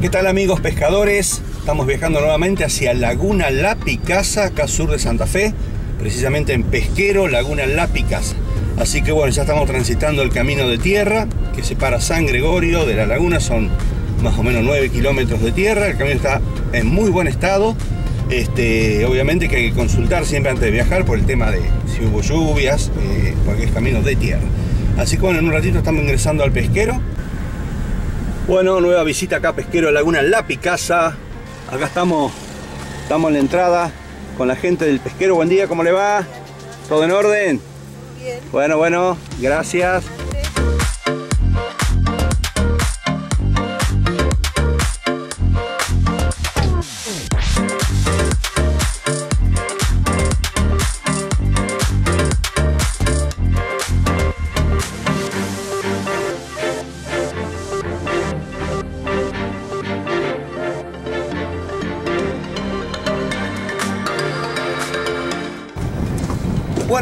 ¿Qué tal amigos pescadores? Estamos viajando nuevamente hacia Laguna La Picasa, acá sur de Santa Fe, precisamente en Pesquero, Laguna La Picasa. Así que bueno, ya estamos transitando el camino de tierra que separa San Gregorio de la laguna, son más o menos 9 kilómetros de tierra, el camino está en muy buen estado. Este, obviamente que hay que consultar siempre antes de viajar por el tema de si hubo lluvias, eh, porque es camino de tierra. Así que bueno, en un ratito estamos ingresando al pesquero bueno, nueva visita acá a Pesquero Laguna La Picasa. Acá estamos, estamos en la entrada con la gente del pesquero. Buen día, ¿cómo le va? ¿Todo en orden? Bien. Bueno, bueno, gracias.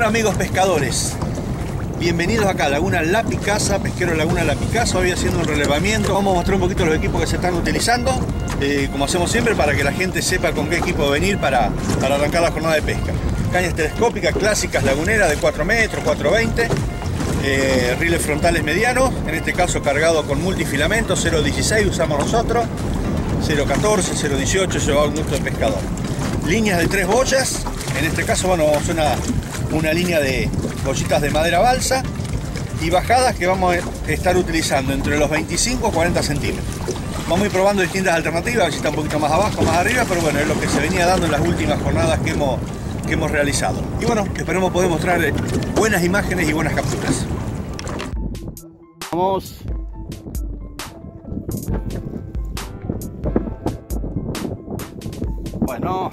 Amigos pescadores, bienvenidos acá a Laguna La Picasa, Pesquero Laguna La Picasa, hoy haciendo un relevamiento, vamos a mostrar un poquito los equipos que se están utilizando, eh, como hacemos siempre para que la gente sepa con qué equipo venir para, para arrancar la jornada de pesca. Cañas telescópicas clásicas laguneras de 4 metros, 420, eh, riles frontales medianos, en este caso cargado con multifilamento, 0.16 usamos nosotros, 0.14, 0.18 lleva un gusto de pescador. Líneas de tres boyas, en este caso bueno, vamos a una línea de bollitas de madera balsa y bajadas que vamos a estar utilizando entre los 25 y 40 centímetros. Vamos a ir probando distintas alternativas, a ver si está un poquito más abajo, más arriba, pero bueno, es lo que se venía dando en las últimas jornadas que hemos, que hemos realizado. Y bueno, esperemos poder mostrar buenas imágenes y buenas capturas. Vamos. Bueno,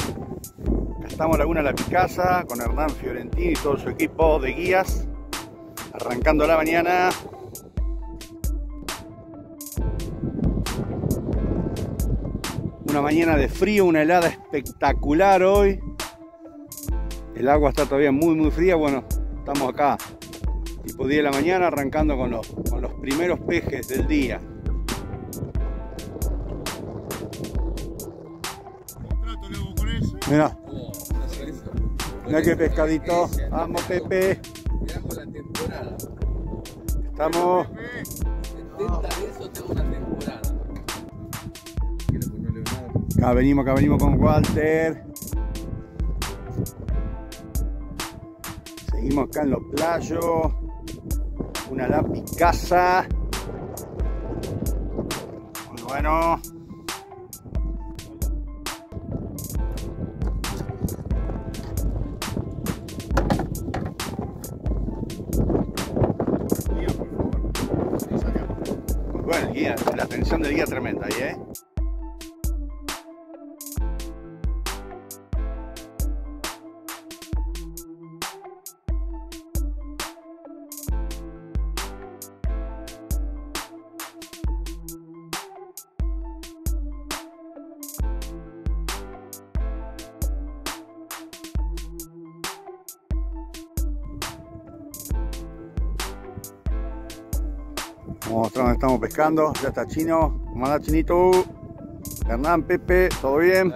Estamos en Laguna La Picasa con Hernán Fiorentini y todo su equipo de guías. Arrancando la mañana. Una mañana de frío, una helada espectacular hoy. El agua está todavía muy muy fría. Bueno, estamos acá tipo 10 de la mañana arrancando con los, con los primeros pejes del día. Mira. Mira qué pescadito. Vamos, Pepe. Miramos la temporada. Estamos. 70 de eso tengo una temporada. Acá venimos, acá venimos con Walter. Seguimos acá en los playos. Una lapicasa. Muy bueno. Bueno, atención del guía tremenda ahí, ¿eh? Vamos a mostrar dónde estamos pescando. Ya está Chino. ¿Cómo anda Chinito? Hernán, Pepe, ¿todo bien?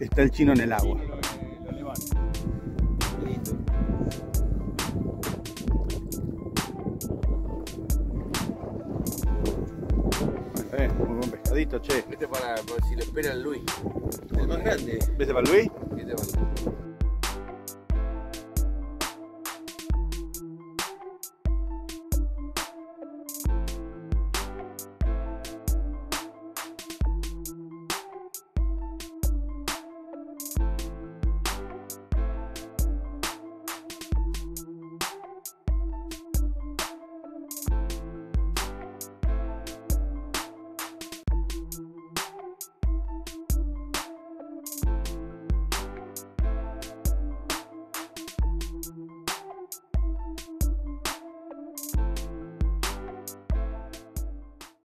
Está el chino en el agua. Pescadito, che. Este para, si lo espera el Luis. El más grande. ¿Viste para Luis? Este para